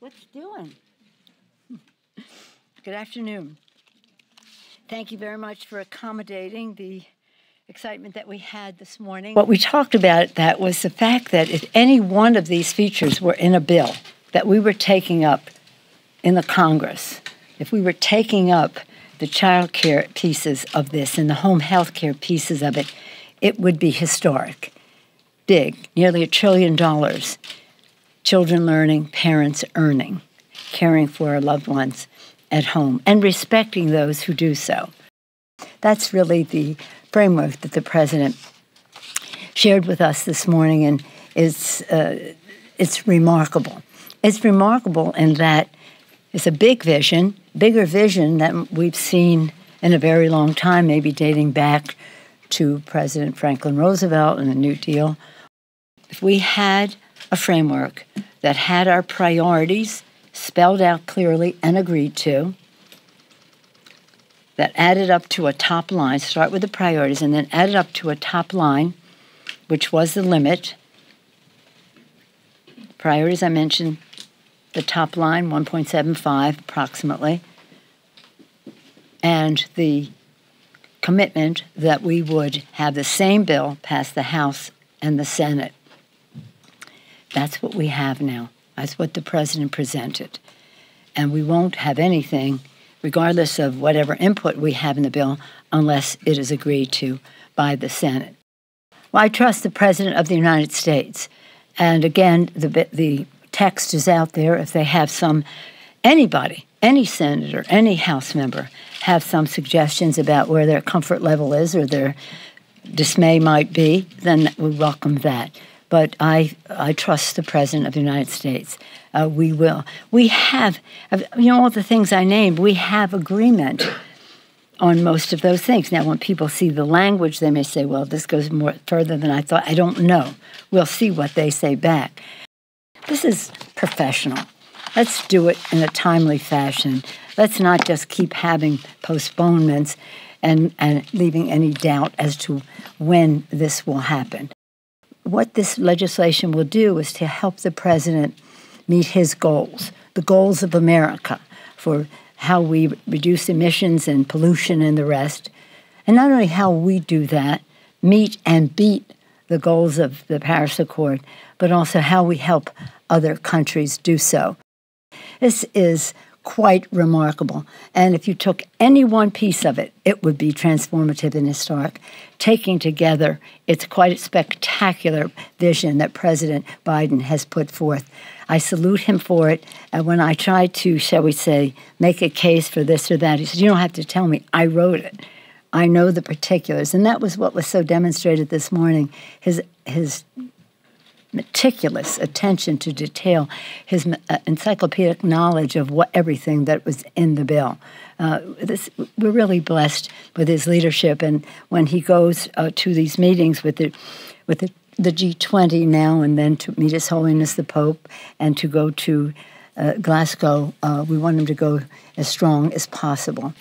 What's doing? Good afternoon. Thank you very much for accommodating the excitement that we had this morning. What we talked about that was the fact that if any one of these features were in a bill that we were taking up in the Congress, if we were taking up the child care pieces of this and the home health care pieces of it, it would be historic. Big, nearly a trillion dollars. Children learning, parents earning, caring for our loved ones at home, and respecting those who do so. That's really the framework that the president shared with us this morning, and it's uh, it's remarkable. It's remarkable in that it's a big vision, bigger vision than we've seen in a very long time, maybe dating back to President Franklin Roosevelt and the New Deal. If we had a framework that had our priorities spelled out clearly and agreed to, that added up to a top line, start with the priorities, and then added up to a top line, which was the limit. Priorities I mentioned, the top line, 1.75 approximately, and the commitment that we would have the same bill pass the House and the Senate. That's what we have now. That's what the president presented. And we won't have anything regardless of whatever input we have in the bill, unless it is agreed to by the Senate. Well, I trust the President of the United States. And again, the, the text is out there. If they have some, anybody, any senator, any House member, have some suggestions about where their comfort level is or their dismay might be, then we welcome that. But I, I trust the President of the United States uh, we will. We have, you know, all the things I named, we have agreement on most of those things. Now, when people see the language, they may say, well, this goes more further than I thought. I don't know. We'll see what they say back. This is professional. Let's do it in a timely fashion. Let's not just keep having postponements and, and leaving any doubt as to when this will happen. What this legislation will do is to help the president meet his goals, the goals of America for how we reduce emissions and pollution and the rest. And not only how we do that, meet and beat the goals of the Paris Accord, but also how we help other countries do so. This is quite remarkable. And if you took any one piece of it, it would be transformative and historic. Taking together, it's quite a spectacular vision that President Biden has put forth. I salute him for it. And when I tried to, shall we say, make a case for this or that, he said, You don't have to tell me. I wrote it. I know the particulars. And that was what was so demonstrated this morning his, his meticulous attention to detail, his uh, encyclopedic knowledge of what everything that was in the bill. Uh, this, we're really blessed with his leadership, and when he goes uh, to these meetings with the with the, the, G20 now and then to meet His Holiness the Pope and to go to uh, Glasgow, uh, we want him to go as strong as possible.